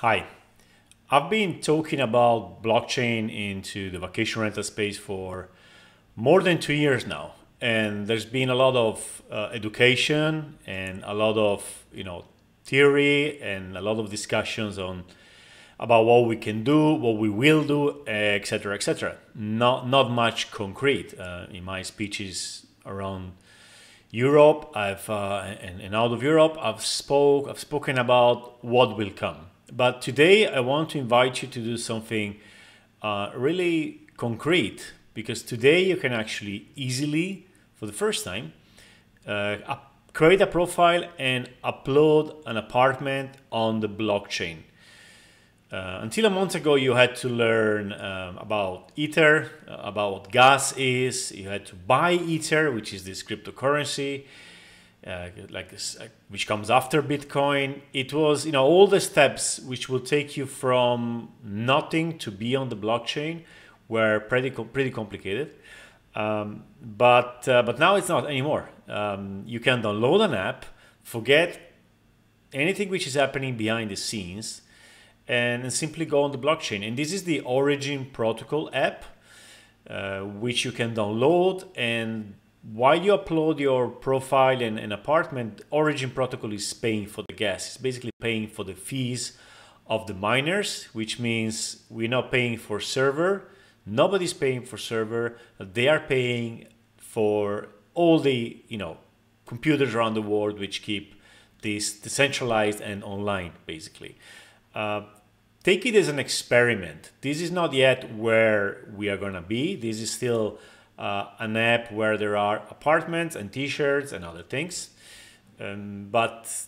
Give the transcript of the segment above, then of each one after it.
Hi, I've been talking about blockchain into the vacation rental space for more than two years now, and there's been a lot of uh, education and a lot of you know theory and a lot of discussions on about what we can do, what we will do, etc., etc. Not not much concrete uh, in my speeches around Europe. I've uh, and, and out of Europe, I've spoke I've spoken about what will come but today I want to invite you to do something uh, really concrete because today you can actually easily, for the first time, uh, create a profile and upload an apartment on the blockchain. Uh, until a month ago, you had to learn um, about Ether, uh, about what gas is. You had to buy Ether, which is this cryptocurrency uh, like uh, which comes after Bitcoin. It was you know all the steps which will take you from nothing to be on the blockchain were pretty pretty complicated. Um, but uh, but now it's not anymore. Um, you can download an app, forget anything which is happening behind the scenes, and, and simply go on the blockchain. And this is the Origin Protocol app, uh, which you can download and while you upload your profile and an apartment, Origin Protocol is paying for the gas. It's basically paying for the fees of the miners, which means we're not paying for server. Nobody's paying for server. They are paying for all the you know computers around the world which keep this decentralized and online, basically. Uh, take it as an experiment. This is not yet where we are gonna be. This is still uh, an app where there are apartments and t-shirts and other things. Um, but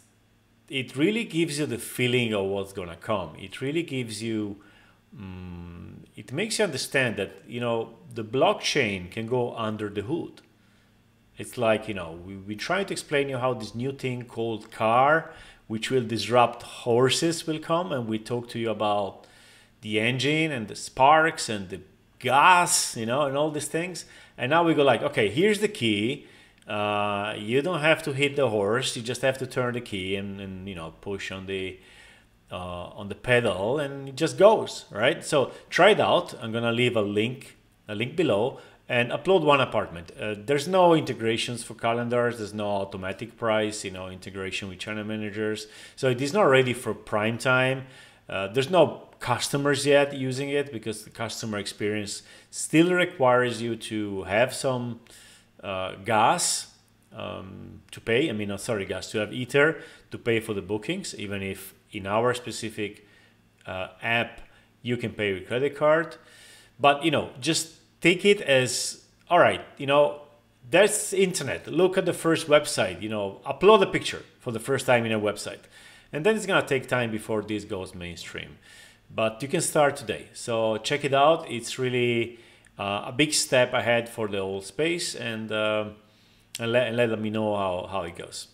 it really gives you the feeling of what's gonna come. It really gives you um, it makes you understand that you know the blockchain can go under the hood. It's like you know we, we try to explain you how this new thing called car which will disrupt horses will come and we talk to you about the engine and the sparks and the gas, you know, and all these things. And now we go like, okay, here's the key. Uh, you don't have to hit the horse. You just have to turn the key and, and you know push on the uh, on the pedal, and it just goes right. So try it out. I'm gonna leave a link a link below and upload one apartment. Uh, there's no integrations for calendars. There's no automatic price, you know, integration with channel managers. So it is not ready for prime time. Uh, there's no customers yet using it because the customer experience still requires you to have some uh, gas um, to pay. I mean, sorry, gas to have Ether to pay for the bookings, even if in our specific uh, app you can pay with credit card. But you know, just take it as all right. You know, that's internet. Look at the first website. You know, upload a picture for the first time in a website, and then it's gonna take time before this goes mainstream but you can start today. So check it out. It's really uh, a big step ahead for the whole space and, uh, and, let, and let me know how, how it goes.